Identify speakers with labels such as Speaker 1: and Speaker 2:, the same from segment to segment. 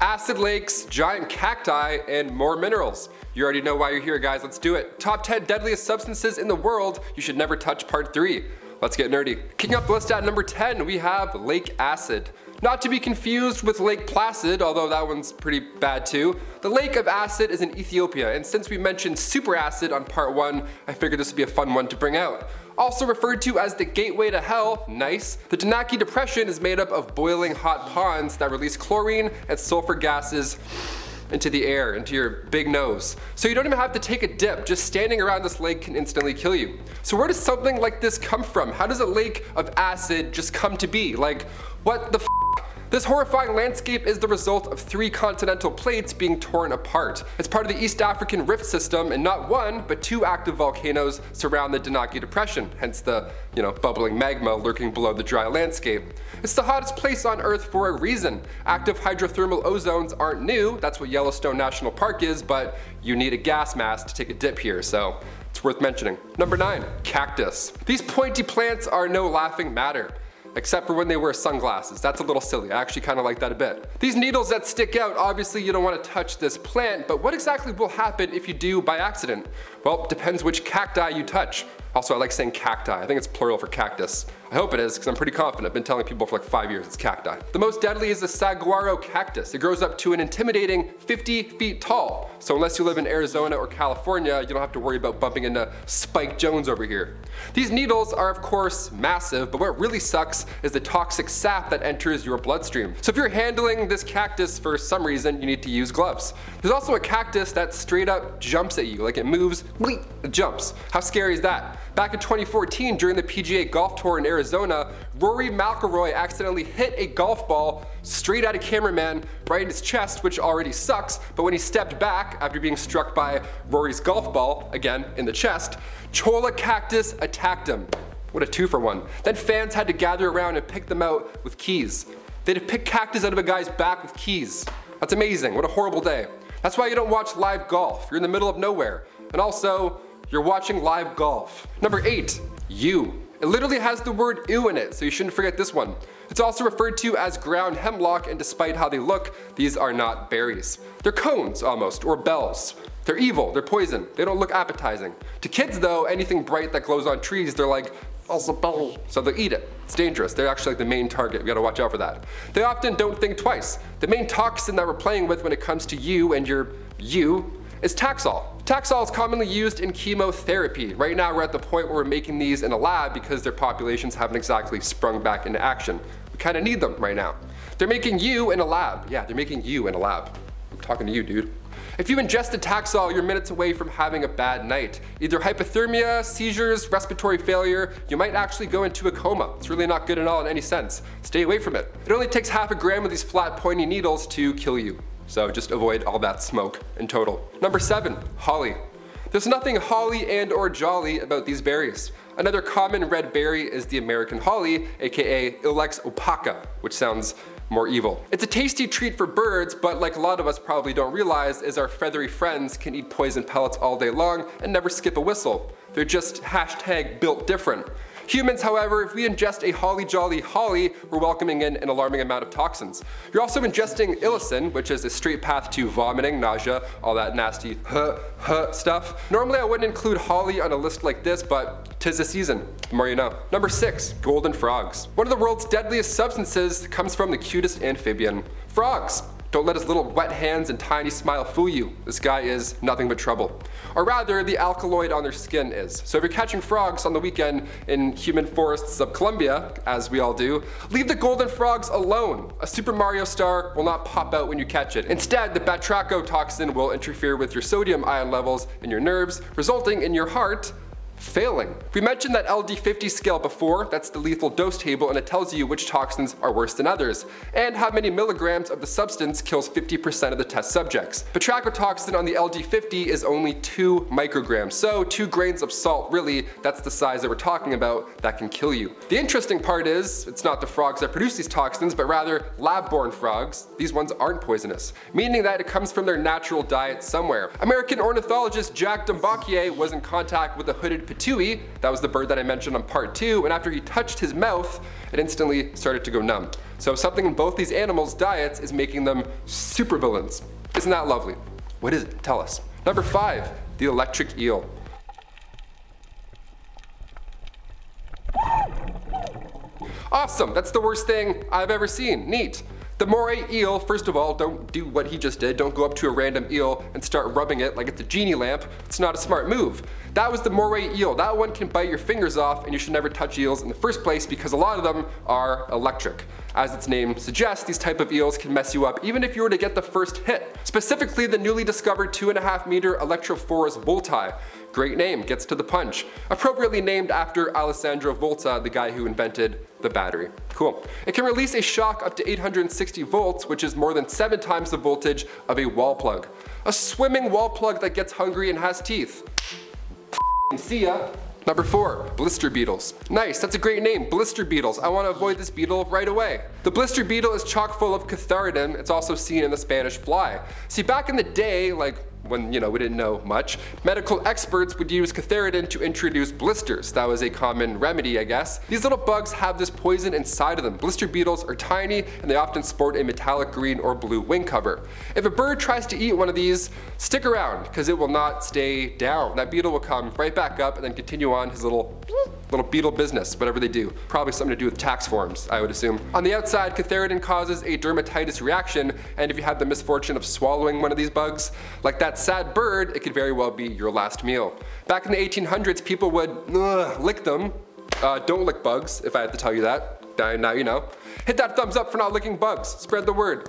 Speaker 1: acid lakes, giant cacti, and more minerals. You already know why you're here guys, let's do it. Top 10 deadliest substances in the world you should never touch part 3. Let's get nerdy. Kicking up the list at number 10, we have lake acid. Not to be confused with Lake Placid, although that one's pretty bad too. The Lake of Acid is in Ethiopia, and since we mentioned super acid on part 1, I figured this would be a fun one to bring out. Also referred to as the gateway to hell, nice, the Danakil Depression is made up of boiling hot ponds that release chlorine and sulfur gases into the air, into your big nose. So you don't even have to take a dip, just standing around this lake can instantly kill you. So where does something like this come from? How does a lake of acid just come to be? Like, what the this horrifying landscape is the result of three continental plates being torn apart. It's part of the East African Rift System and not one, but two active volcanoes surround the Danakil Depression, hence the, you know, bubbling magma lurking below the dry landscape. It's the hottest place on Earth for a reason. Active hydrothermal ozones aren't new, that's what Yellowstone National Park is, but you need a gas mask to take a dip here, so it's worth mentioning. Number 9. Cactus. These pointy plants are no laughing matter except for when they wear sunglasses. That's a little silly. I actually kind of like that a bit. These needles that stick out, obviously you don't want to touch this plant, but what exactly will happen if you do by accident? Well, depends which cacti you touch. Also, I like saying cacti. I think it's plural for cactus. I hope it is, because I'm pretty confident. I've been telling people for like five years it's cacti. The most deadly is the saguaro cactus. It grows up to an intimidating 50 feet tall. So unless you live in Arizona or California, you don't have to worry about bumping into Spike Jones over here. These needles are of course massive, but what really sucks is the toxic sap that enters your bloodstream. So if you're handling this cactus for some reason, you need to use gloves. There's also a cactus that straight up jumps at you, like it moves, bleep, it jumps. How scary is that? Back in 2014, during the PGA Golf Tour in Arizona, Rory McIlroy accidentally hit a golf ball straight at a cameraman right in his chest, which already sucks, but when he stepped back after being struck by Rory's golf ball, again in the chest, Cholla Cactus attacked him. What a two for one. Then fans had to gather around and pick them out with keys. They had to pick cactus out of a guy's back with keys. That's amazing, what a horrible day. That's why you don't watch live golf, you're in the middle of nowhere. And also, you're watching live golf. Number eight, yew. It literally has the word ew in it, so you shouldn't forget this one. It's also referred to as ground hemlock, and despite how they look, these are not berries. They're cones, almost, or bells. They're evil, they're poison, they don't look appetizing. To kids though, anything bright that glows on trees, they're like, also bell. So they'll eat it. It's dangerous. They're actually like the main target. We gotta watch out for that. They often don't think twice. The main toxin that we're playing with when it comes to you and your you is Taxol. Taxol is commonly used in chemotherapy. Right now we're at the point where we're making these in a lab because their populations haven't exactly sprung back into action. We kinda need them right now. They're making you in a lab. Yeah, they're making you in a lab. I'm talking to you, dude. If you ingested Taxol, you're minutes away from having a bad night. Either hypothermia, seizures, respiratory failure, you might actually go into a coma. It's really not good at all in any sense. Stay away from it. It only takes half a gram of these flat pointy needles to kill you. So just avoid all that smoke in total. Number seven, holly. There's nothing holly and or jolly about these berries. Another common red berry is the American holly, aka Ilex opaca, which sounds more evil. It's a tasty treat for birds, but like a lot of us probably don't realize is our feathery friends can eat poison pellets all day long and never skip a whistle. They're just hashtag built different. Humans, however, if we ingest a holly jolly holly, we're welcoming in an alarming amount of toxins. You're also ingesting ilicin, which is a straight path to vomiting, nausea, all that nasty huh, huh stuff. Normally I wouldn't include holly on a list like this, but tis the season. The more you know. Number six, golden frogs. One of the world's deadliest substances comes from the cutest amphibian, frogs. Don't let his little wet hands and tiny smile fool you. This guy is nothing but trouble. Or rather, the alkaloid on their skin is. So if you're catching frogs on the weekend in humid forests of Colombia, as we all do, leave the golden frogs alone. A Super Mario star will not pop out when you catch it. Instead, the batrachotoxin will interfere with your sodium ion levels in your nerves, resulting in your heart failing. We mentioned that LD50 scale before, that's the lethal dose table and it tells you which toxins are worse than others, and how many milligrams of the substance kills 50% of the test subjects. Batrachotoxin on the LD50 is only 2 micrograms, so 2 grains of salt really, that's the size that we're talking about, that can kill you. The interesting part is, it's not the frogs that produce these toxins, but rather lab-born frogs. These ones aren't poisonous, meaning that it comes from their natural diet somewhere. American ornithologist Jack Dumbacher was in contact with a hooded Pitohui, that was the bird that I mentioned on part two, and after he touched his mouth, it instantly started to go numb. So something in both these animals' diets is making them supervillains. Isn't that lovely? What is it? Tell us. Number five, the electric eel. Awesome, that's the worst thing I've ever seen. Neat. The moray eel, first of all, don't do what he just did. Don't go up to a random eel and start rubbing it like it's a genie lamp. It's not a smart move. That was the moray eel. That one can bite your fingers off and you should never touch eels in the first place because a lot of them are electric. As its name suggests, these type of eels can mess you up even if you were to get the first hit. Specifically the newly discovered 2.5 meter Electrophorus volti. Great name, gets to the punch. Appropriately named after Alessandro Volta, the guy who invented the battery. Cool. It can release a shock up to 860 volts, which is more than seven times the voltage of a wall plug. A swimming wall plug that gets hungry and has teeth. See ya. Number four, blister beetles. Nice, that's a great name, blister beetles. I want to avoid this beetle right away. The blister beetle is chock full of cantharidin. It's also seen in the Spanish fly. See, back in the day, like when you know we didn't know much, medical experts would use cantharidin to introduce blisters. That was a common remedy, I guess. These little bugs have this poison inside of them. Blister beetles are tiny and they often sport a metallic green or blue wing cover. If a bird tries to eat one of these, stick around because it will not stay down. That beetle will come right back up and then continue on his little little beetle business, whatever they do. Probably something to do with tax forms, I would assume. On the outside, cantharidin causes a dermatitis reaction, and if you had the misfortune of swallowing one of these bugs, like that sad bird, it could very well be your last meal. Back in the 1800s, people would ugh, lick them. Uh, don't lick bugs, if I had to tell you that. Now you know. Hit that thumbs up for not licking bugs. Spread the word.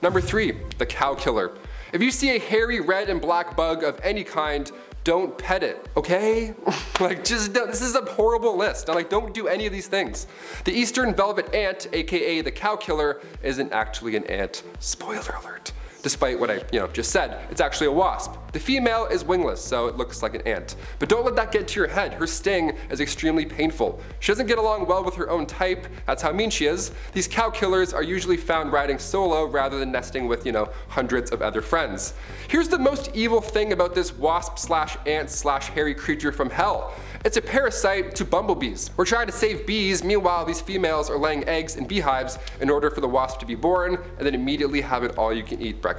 Speaker 1: Number three, the cow killer. If you see a hairy red and black bug of any kind, don't pet it, okay? like just, don't, this is a horrible list. Like, don't do any of these things. The eastern velvet ant, AKA the cow killer, isn't actually an ant. Spoiler alert despite what I you know just said. It's actually a wasp. The female is wingless, so it looks like an ant. But don't let that get to your head. Her sting is extremely painful. She doesn't get along well with her own type. That's how mean she is. These cow killers are usually found riding solo rather than nesting with, you know, hundreds of other friends. Here's the most evil thing about this wasp slash ant slash hairy creature from hell. It's a parasite to bumblebees. We're trying to save bees, meanwhile these females are laying eggs in beehives in order for the wasp to be born and then immediately have it all you can eat breakfast.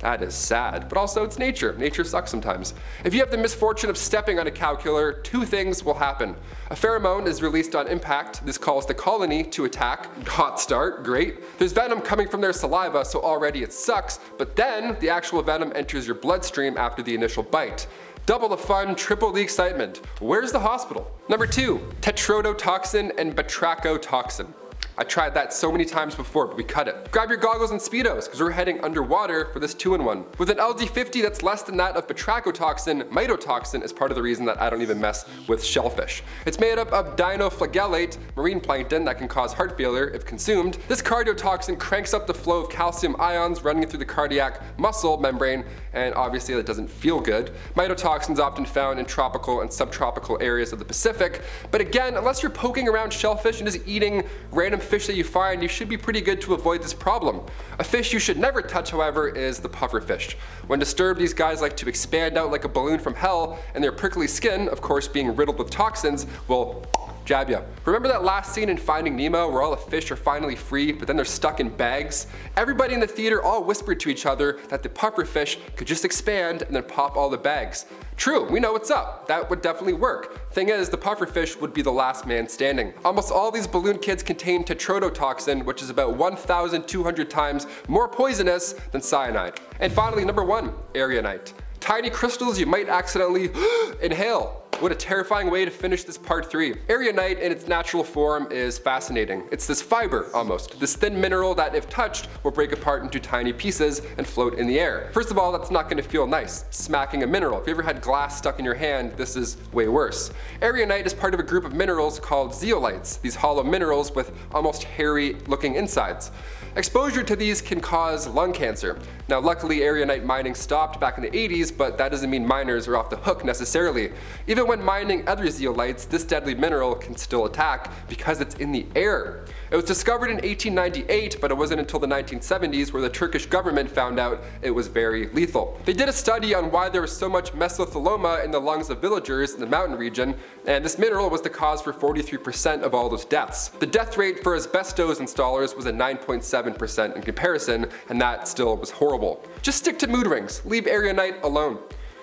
Speaker 1: That is sad, but also it's nature. Nature sucks sometimes. If you have the misfortune of stepping on a cow killer, two things will happen. A pheromone is released on impact. This calls the colony to attack. Hot start, great. There's venom coming from their saliva, so already it sucks, but then the actual venom enters your bloodstream after the initial bite. Double the fun, triple the excitement. Where's the hospital? Number two, tetrodotoxin and batrachotoxin. I tried that so many times before, but we cut it. Grab your goggles and speedos, because we're heading underwater for this two-in-one. With an LD50 that's less than that of batrachotoxin, maitotoxin is part of the reason that I don't even mess with shellfish. It's made up of dinoflagellate, marine plankton that can cause heart failure if consumed. This cardiotoxin cranks up the flow of calcium ions running through the cardiac muscle membrane, and obviously that doesn't feel good. Maitotoxin is often found in tropical and subtropical areas of the Pacific, but again, unless you're poking around shellfish and just eating random fish that you find, you should be pretty good to avoid this problem. A fish you should never touch, however, is the pufferfish. When disturbed, these guys like to expand out like a balloon from hell, and their prickly skin, of course being riddled with toxins, will jab ya. Remember that last scene in Finding Nemo where all the fish are finally free, but then they're stuck in bags? Everybody in the theater all whispered to each other that the pufferfish could just expand and then pop all the bags. True, we know what's up. That would definitely work. Thing is, the pufferfish would be the last man standing. Almost all these balloon kids contain tetrodotoxin, which is about 1,200 times more poisonous than cyanide. And finally, number one, erionite. Tiny crystals you might accidentally inhale. What a terrifying way to finish this part 3. Erionite in its natural form is fascinating. It's this fiber, almost. This thin mineral that if touched will break apart into tiny pieces and float in the air. First of all, that's not going to feel nice, smacking a mineral. If you ever had glass stuck in your hand, this is way worse. Erionite is part of a group of minerals called zeolites, these hollow minerals with almost hairy looking insides. Exposure to these can cause lung cancer. Now luckily erionite mining stopped back in the 80s, but that doesn't mean miners are off the hook necessarily. Even Even when mining other zeolites, this deadly mineral can still attack because it's in the air. It was discovered in 1898, but it wasn't until the 1970s where the Turkish government found out it was very lethal. They did a study on why there was so much mesothelioma in the lungs of villagers in the mountain region, and this mineral was the cause for 43% of all those deaths. The death rate for asbestos installers was at 9.7% in comparison, and that still was horrible. Just stick to mood rings, leave Erionite alone.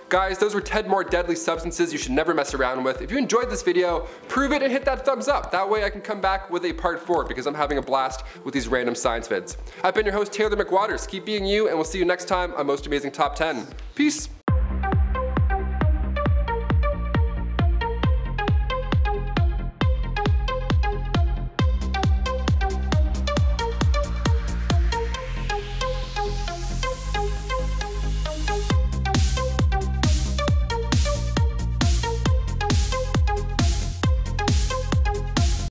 Speaker 1: Guys, those were 10 more deadly substances you should never mess around with. If you enjoyed this video, prove it and hit that thumbs up. That way I can come back with a part 4 because I'm having a blast with these random science vids. I've been your host Taylor McWatters. Keep being you and we'll see you next time on Most Amazing Top 10. Peace!